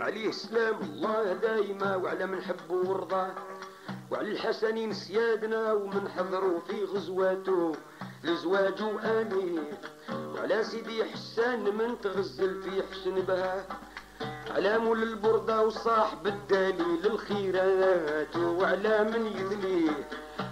عليه سلام الله دايما وعلى من حبه ورضاه وعلى الحسنين سيادنا ومن حضروا في غزواته لزواج آمين وعلى سيدي حسان من تغزل في حسن بها على مول البردة وصاحب الدليل الخيرات وعلى من يدليه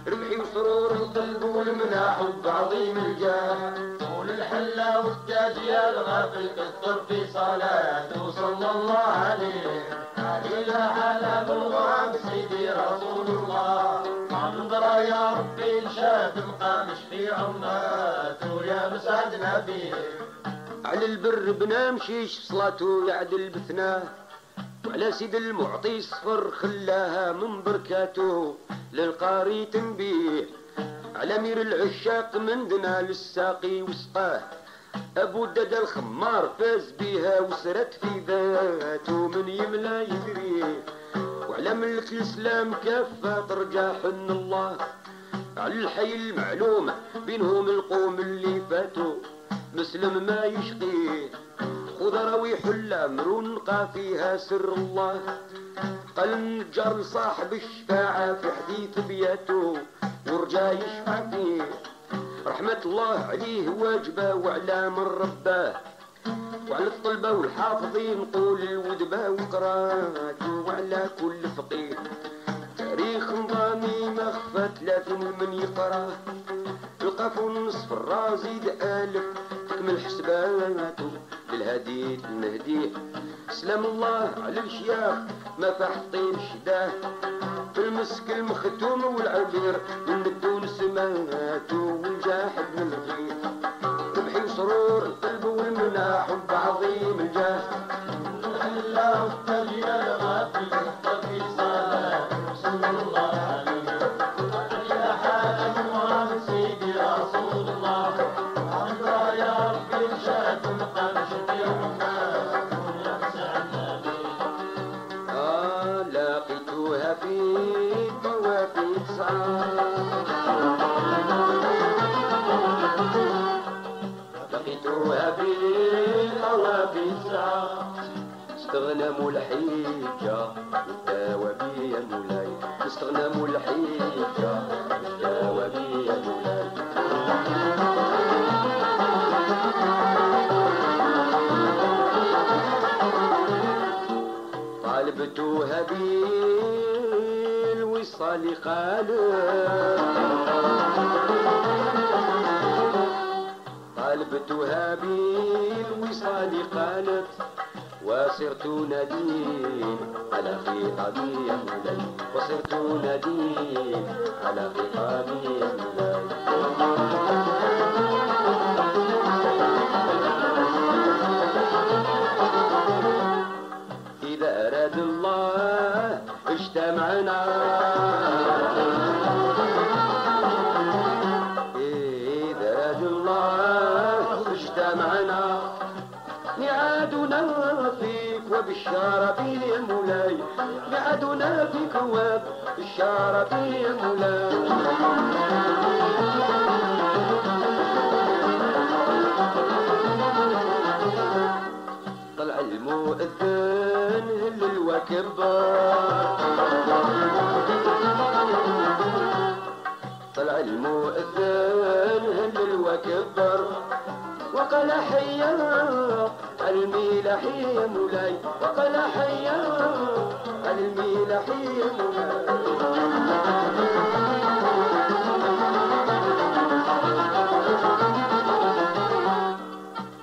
ربحي وسرور القلب والمناح وبعظيم الجاه. طول الحلة والتاج يا الغافل كثر في صلاته صلى الله عليه. إلى على بالغرام سيدي رسول الله. منظرة يا ربي انشاد مقامش في عماته يا مسعدنا فيه على البر بنا مشيش صلاته يعدل بثناه وعلى سيد المعطي صفر خلاها من بركاته للقاري تنبيه على مير العشاق من دنا للساقي وسقاه. أبو الدجا الخمار فاز بيها وسرت في ذاته من يملأ يدريه وعلى ملك الإسلام كافة ترجع حن الله. على الحي المعلوم بينهم القوم اللي فاتوا. مسلم ما يشقيه. خذ رويح الامر ونقى فيها سر الله. قال النجار لصاحب الشفاعة في حديث بياته ورجا يشفع فيه. رحمة الله عليه واجبة وعلى من رباه. وعلى الطلبة والحافظين قول الودبة وقراته وعلى كل فقيه. تاريخ نظامي ما خفى ثلاثين من يقراه القاف والنصف الرازيد ألف تكمل حسباته بالهدي المهدي. سلام الله على الشياخ ما فحطين شداه في المسك المختوم والعبير من الدون سماته والجاحد من الخير ربحي وسرور القلب والمناح استغنم الحجة والدوابي يا مولاي استغنم الحجة والدوابي يا مولاي. طالبتها بالوصال قال طالبتها بالوصال قالت وصرت ندين على خطابي يا مولاي. وصرت ندين على خطابي يا مولاي. إذا أراد الله اجتمعنا ميعادنا فيك وبالشارة يا مولاي طلع المؤذن للوكبار طلع المؤذن للوكبر وقال حيا الميلح يا مولاي وقال حيا. الميلح يا مولاي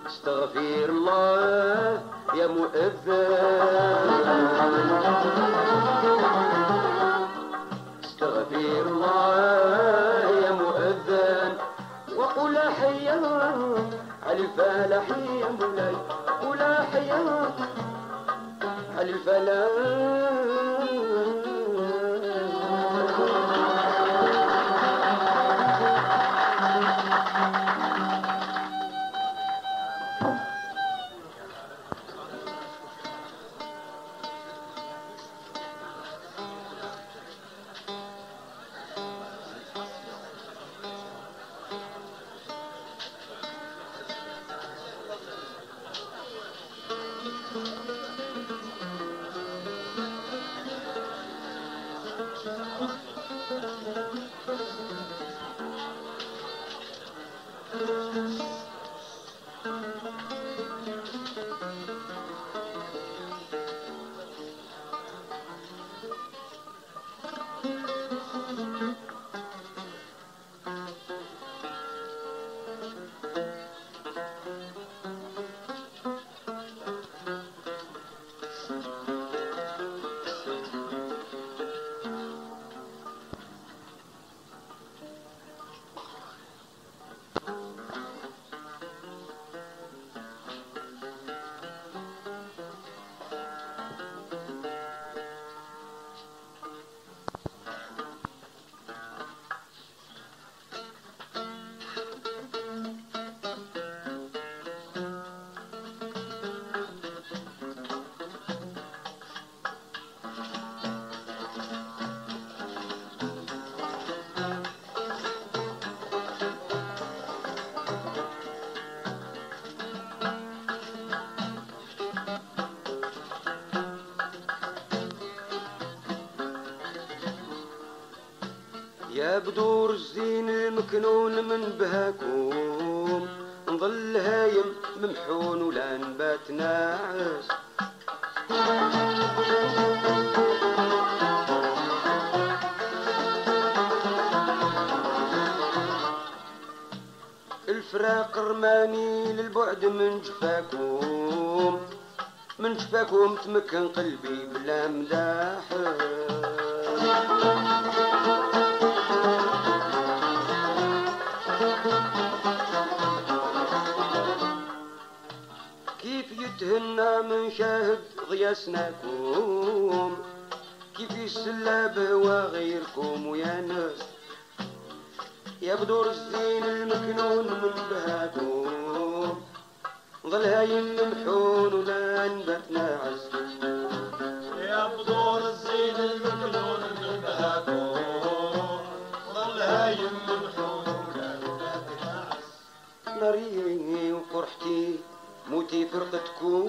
استغفر الله يا مؤذن. استغفر الله يا مؤذن. وقل حيا على الفلاح يا مولاي قل حيا الفلاح بدور الزين المكنون من بهاكم نظل هايم ممحون ولا نبات ناعس. الفراق رماني للبعد من جفاكم من جفاكم تمكن قلبي بلا مداح كيف يتهنى من شاهد ضياسناكم كيف يسلى بواغيركم ويا ناس؟ يا بدور الزين المكنون من بهاكم. ظل هايم ممحون ولا نبات ناعس يا بدور الزين المكنون من بهاكم. ظل ناري وقرحتي موتي فرقتكم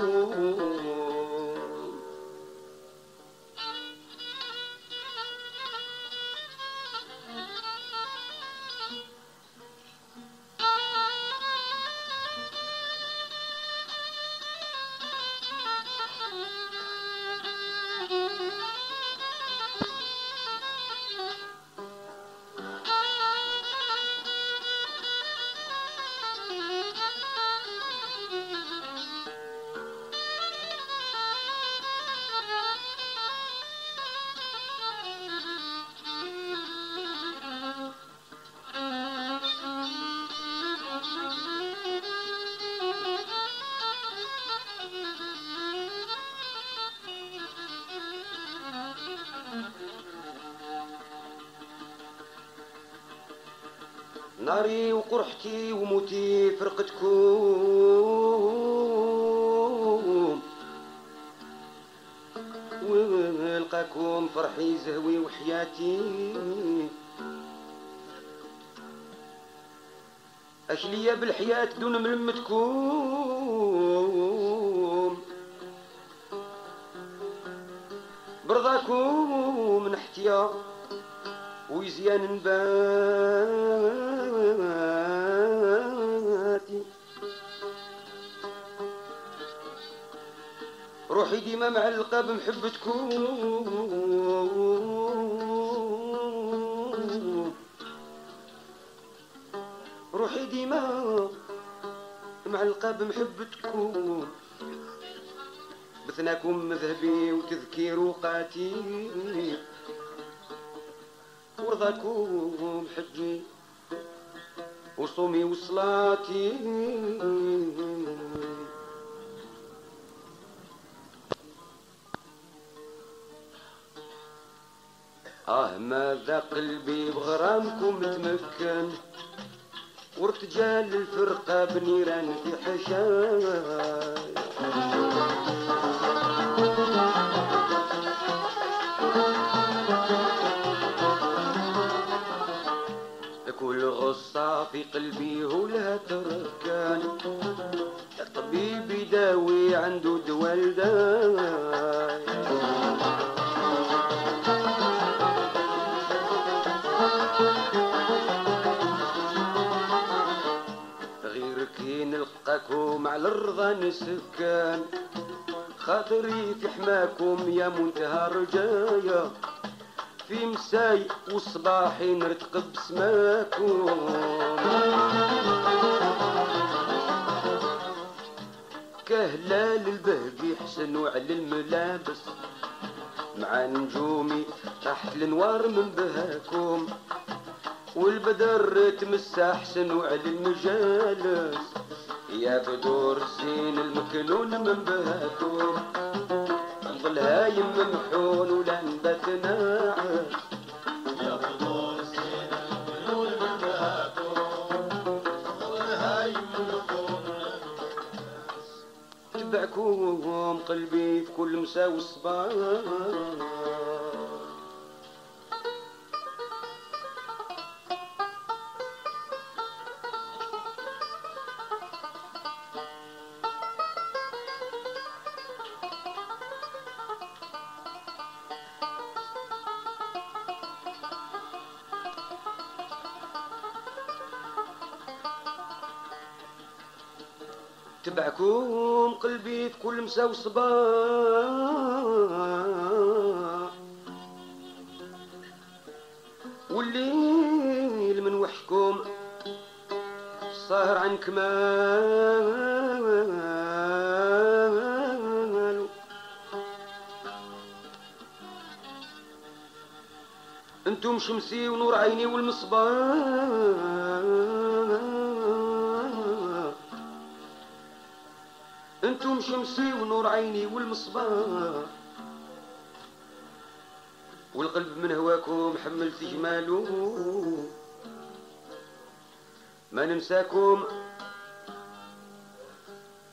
ناري وقرحتي وموتي فرقتكم. ونلقاكم فرحي زهوي وحياتي. أشلية بالحياة دون ملمتكم؟ برضاكم من احتيا ويزيان نباتي روحي ديما معلقة بمحبتكم روحي ديما معلقة بمحبتكم بثناكم مذهبي وتذكير وقاتي. ورضاكم حجي وصومي وصلاتي. ماذا قلبي بغرامكم تمكن. وارتجال الفرقة بنيران في حشاي كل غصة في قلبي هو لها تركان. الطبيب يداوي عنده دوا نلقاكم على الرضا نسكان خاطري في حماكم يا منتهى رجايا في مساي وصباحي نرتقب بسماكم. كهلال البهجي حسن وعلى الملابس. مع نجومي تحت النوار من بهاكم. والبدر تمسح حسن وعلى المجالس. يا بدور الزين المكنون من بهاكم نظل هايم ممحون ولا نبات المكنون من قلبي في كل مساء وصباح. مسا وصباح والليل من وحشكم السهر عن كمال. أنتم شمسي ونور عيني والمصباح. شمسي ونور عيني والمصباح. والقلب من هواكم حملت جماله ما ننساكم.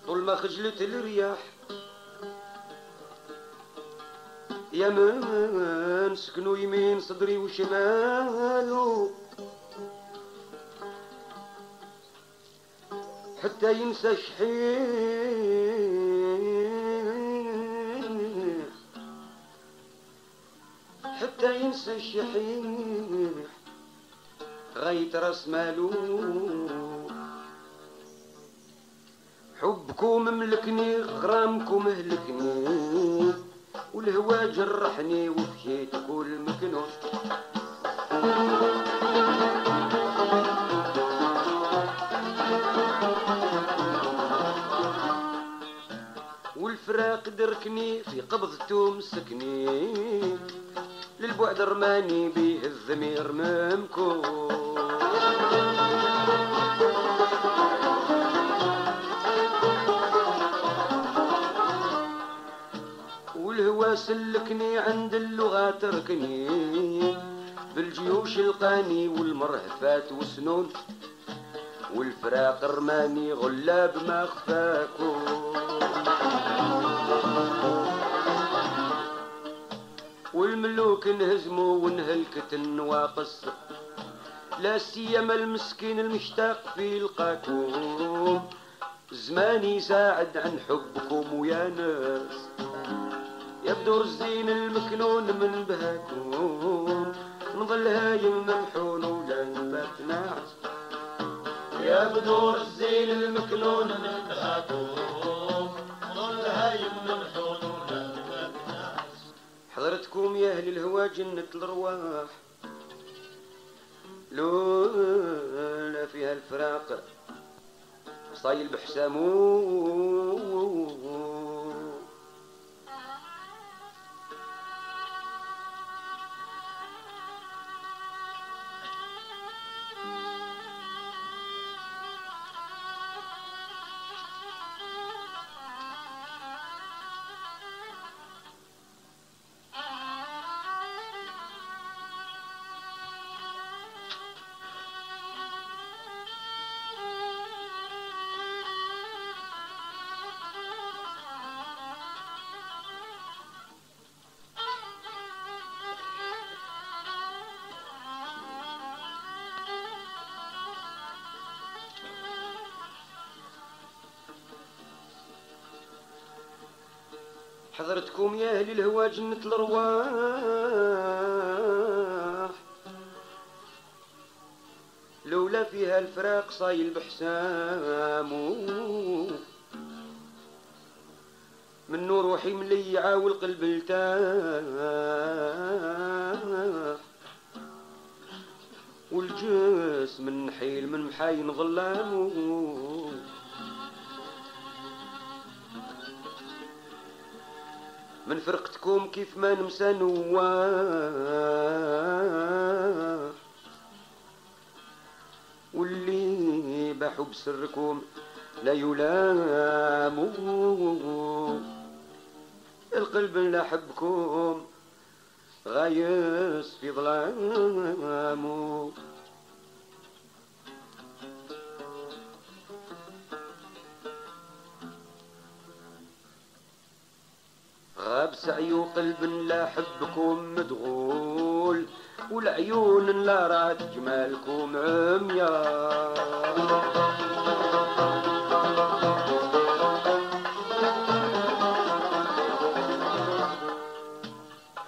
طول ما خجلت الرياح. يا من سكنوا يمين صدري وشماله حتى ينسى الشحيح حتى ينسى الشحيح. غاية راس مالو. حبكم ملكني غرامكم هلكني والهوا جرحني وفشيت كل مكنون. والفراق دركني في قبضته مسكني للبعد رماني بيه الضمير ممكون والهوى سلكني عند اللغة تركني بالجيوش القاني والمرهفات وسنون والفراق رماني غلاب ما خفاكم والملوك انهزموا وانهلكت النواقص لا سيما المسكين المشتاق في لقاكم زماني ساعد عن حبكم ويا ناس. يبدو الزين المكنون من بهاكم. نظل هايم ممحون ولا نبات ناعس يا بدور الزين المكنون من بهاكم. حضرتكم يا أهل الهوى جنة الأرواح. لولا فيها الفراق صايل بحسامو حضرتكم يا أهل الهوى جنة الأرواح. لولا فيها الفراق صايل بحسامو من نور روحي مليعة والقلب التاح والجسم من نحيل من محاين ظلامو فرقتكم كيف ما نمسى نواح واللي باحوا بسركم لا يلام القلب لا حبكم غايس في ظلامه سعي قلب لا حبكم مدغول والعيون لا رات جمالكم عمياء.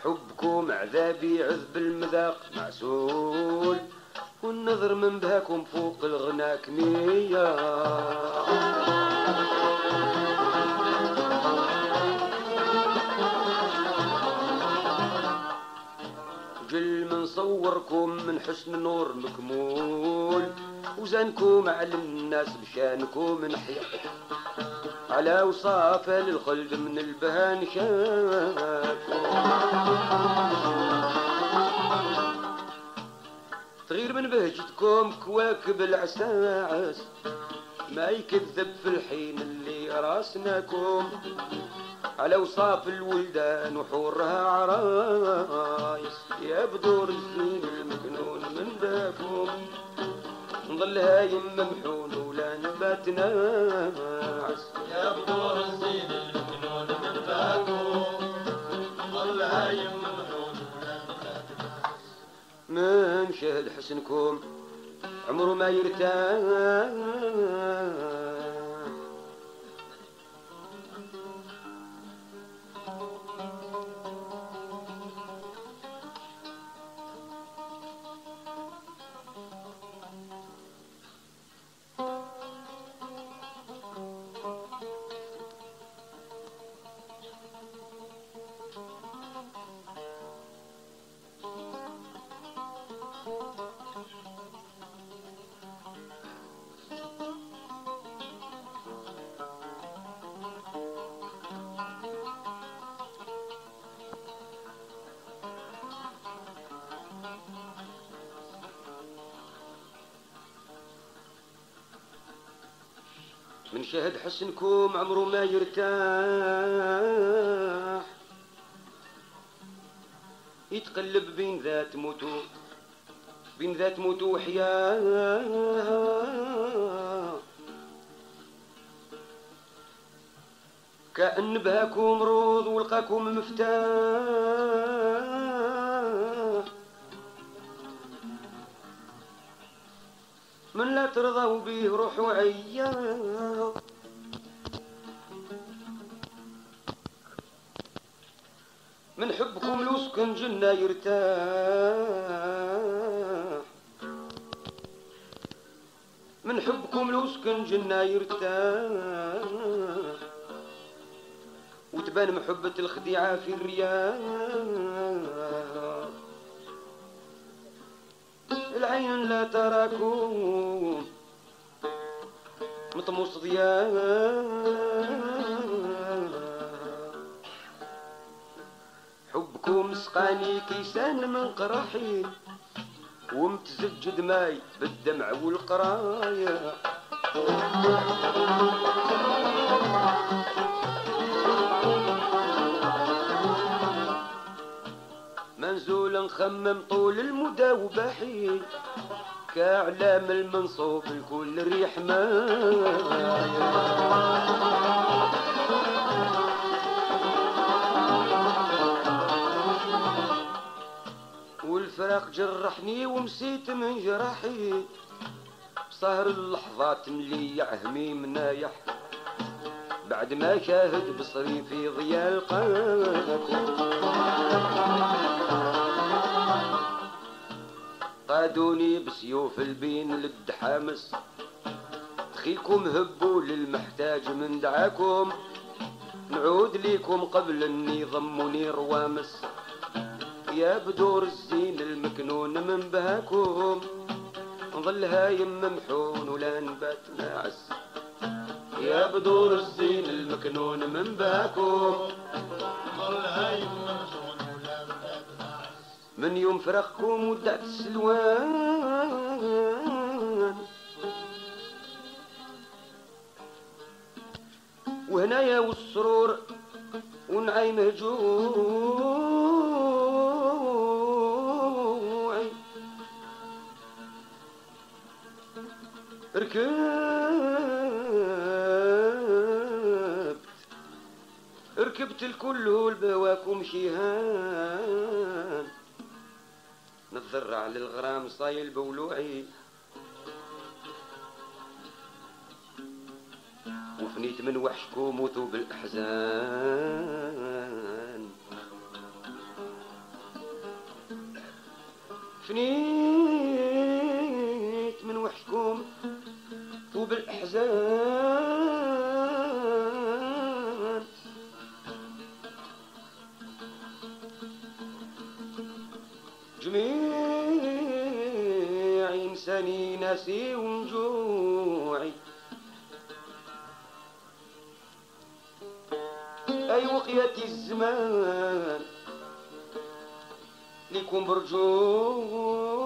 حبكم عذابي عذب المذاق معسول والنظر من بهاكم فوق الغناك مياه. وجهكم من حسن النور مكمول. وزنكم على الناس بشانكم نحيا على وصاف للخلد من البهان شاكم تغير من بهجتكم كواكب العساعس ما يكذب في الحين اللي راسناكم. على وصاف الولدان وحورها عرايس يا بدور الزين المكنون من باكم نظل هايم ممحون ولا نبات ناعس. يا بدور الزين المكنون من باكم ظل هايم ممحون من شهد حسنكم. عمره ما يرتاح شهد حسنكم عمره ما يرتاح. يتقلب بين ذات موتو بين ذات موتو وحياة. كأن بهاكم روض ولقاكم مفتاح. من لا ترضوا به روحوا عيا. من حبكم لو سكن جنة يرتاح. من حبكم لو سكن جنة يرتاح. وتبان محبة الخديعة في الرياح. العين لا تراكم. مطموس ضياء. حبكم سقاني كيسان من قرحي ومتزجد ماي بالدمع والقرايا. نخمم طول المدى وبحيل كاعلام المنصوب الكل ريح والفراق جرحني ومسيت من جرحي صهر اللحظات ملي عهمي منايح. بعد ما شاهد بصري في ضياء القلب. قادوني بسيوف البين للدحامس تخيلكم هبوا للمحتاج من دعاكم نعود ليكم قبل أني ضموني روامس. يا بدور الزين المكنون من بهاكم نظل هايم ممحون ولا نبات ناعس. يا بدور الزين المكنون من بهاكم من يوم فرقكم ودعت السلوان وهنايا والسرور ونعيم هجوعي ركبت ركبت الكل والبواكم شيهان. نتذرع للغرام صايل بولوعي. وفنيت من وحشكم وثوب الأحزان فنيت من وحشكم ثوب الأحزان ناسي ونجوعي أي وقية الزمان ليكون برجوعي.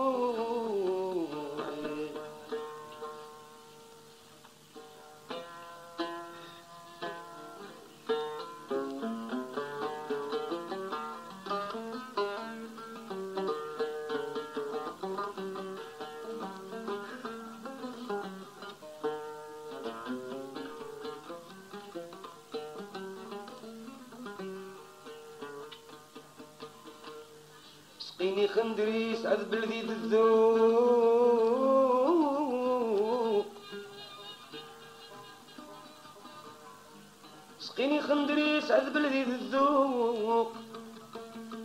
سقيني خندري سعد بلذيذ الذوق سقيني خندري سعد بلذيذ الذوق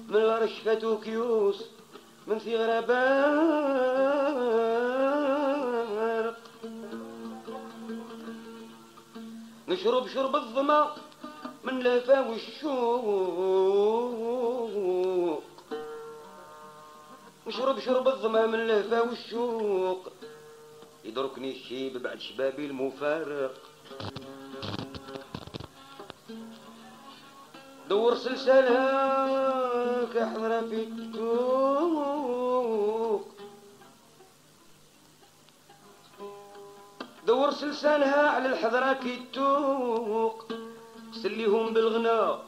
من الرشفة وكيوس من ثغر بارق نشرب شرب الظما من لهفا والشوق. نشرب شرب الظمأ من اللهفة والشوق. يدركني الشيب بعد شبابي المفارق. دور سلسلة كحضرة في التوق دور سلسلها على الحضرة كي التوق سليهم بالغناء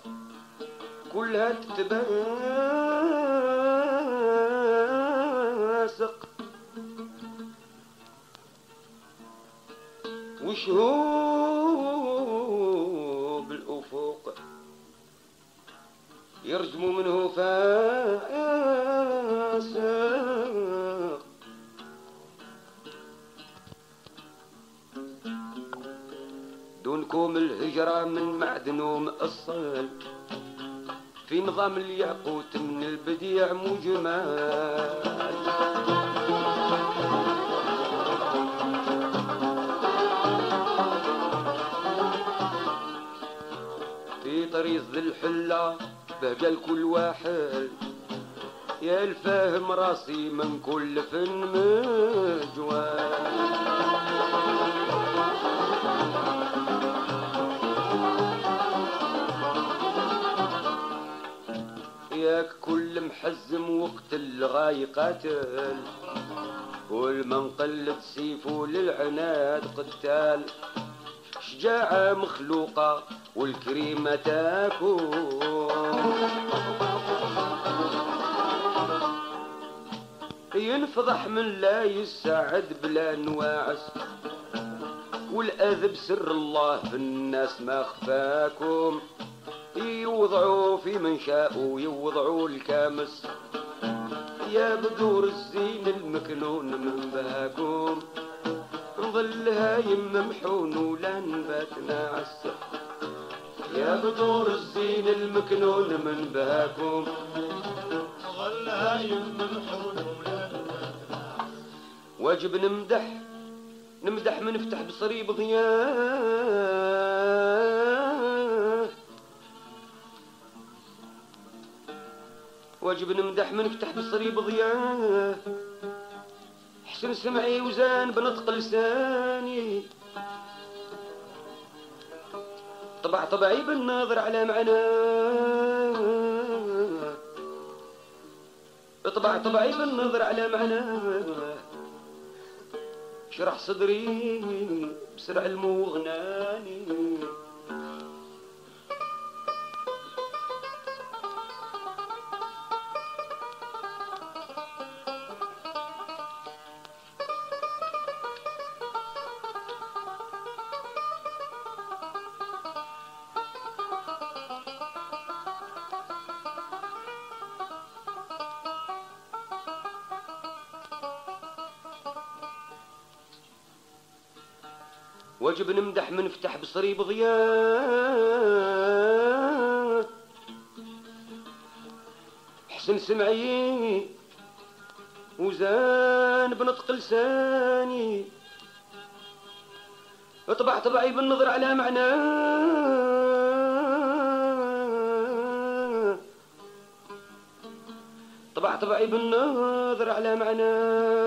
كلها تتباسق وشهوب الأفق. يرجم منه فاسق. دونكم الهجرة من معدن ومأصل في نظام الياقوت من البديع مجمل. ذي الحلة بهجة لكل واحد. يا الفاهم راسي من كل فن مجوال ياك كل محزم وقت الغاي قاتل والمن قلد للعناد قتال. شجاعة مخلوقة والكريمة تاكل. ينفضح من لا يسعد بلا نواعس والأذب سر الله في الناس ما خفاكم. يوضعوا في من شاءوا يوضعوا الكامس. يا بدور الزين المكنون من بهاكم نظل هايم ممحون ولا نبات ناعس يا بدور الزين المكنون من بهاكم غلا يمنحون ولا واجب نمدح نمدح من نفتح بصريب ضياه واجب نمدح من نفتح بصريب ضياه حسن سمعي وزان بنطق لساني. طبع طبعي بالناظر على معناه. طبع طبعي بالنظر على معناه. شرح صدري بسرع المغناني. واجب نمدح من نفتح بصريب ضياء حسن سمعي وزان بنطق لساني. اطبع طبعي بالنظر على معناه. طبع طبعي بالنظر على معناه.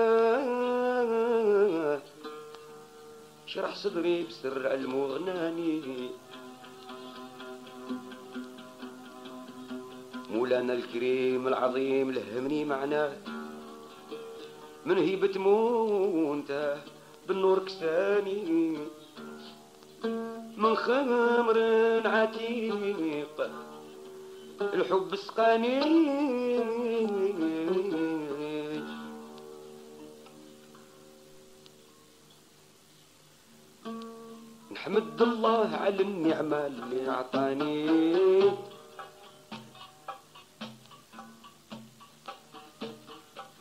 شرح صدري بسر علم وغناني مولانا الكريم العظيم لهمني معناه. من هيبة مونته بالنور كساني. من خمر عتيق الحب سقاني. على النعمة اللي أعطاني.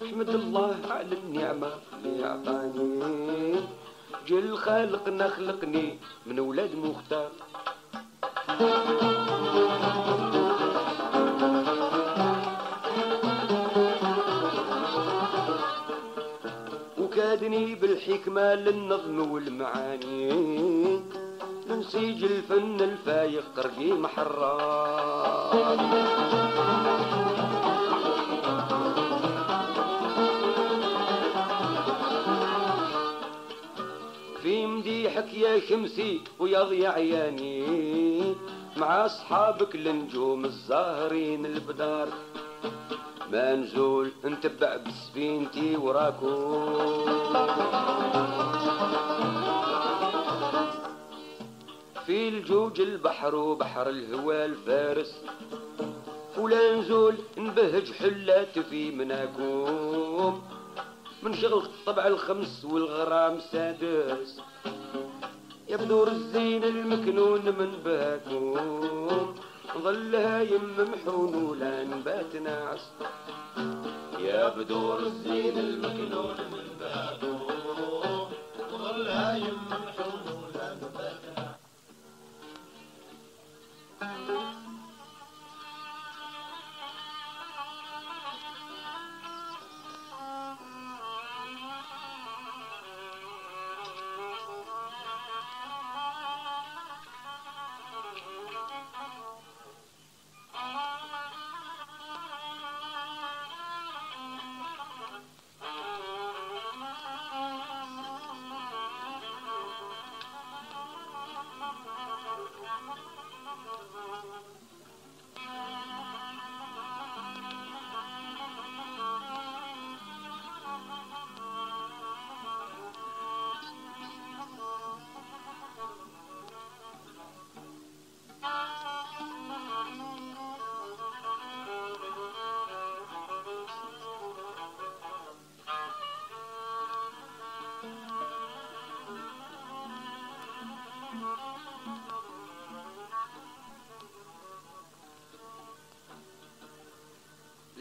نحمد الله على النعمة اللي أعطاني. جل خالقنا خلقني من ولاد مختار. وكادني بالحكمة للنظم والمعاني. نسيج الفن الفايق قرقي محرار في مديحك يا شمسي ويا ضيا عياني مع أصحابك النجوم الزاهرين البدار. ما نزول نتبع بسفينتي وراكو. في الجوج البحر وبحر الهوى الفارس. ولا نزول نبهج حلات في مناكم من شغل الطبع الخمس والغرام سادس. يا بدور الزين المكنون من باكم ظلها يم محون ولا نبات ناعس يا بدور الزين المكنون من بابه وظلها يمحون ولا نباتنا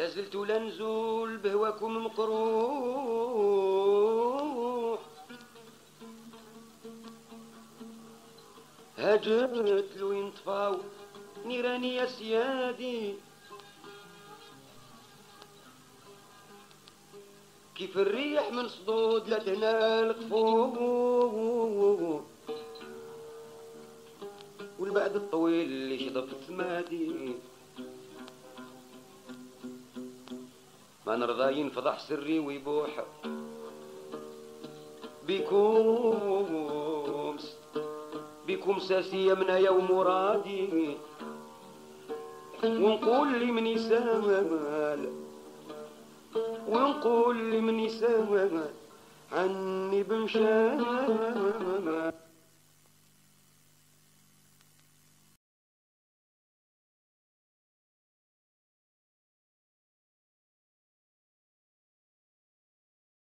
لازلت لنزول بهواكم مقروح. هاجرت لو ينطفاو نيراني يا سيادي. كيف الريح من صدود لا تنال فوق والبعد الطويل اللي شطف ثمادي ما نرضى ينفضح سري ويبوح. بيكم بيكم ساسية من يا ومرادي. ونقول لي من يسامل ونقول لي من يسامل عني بمشامل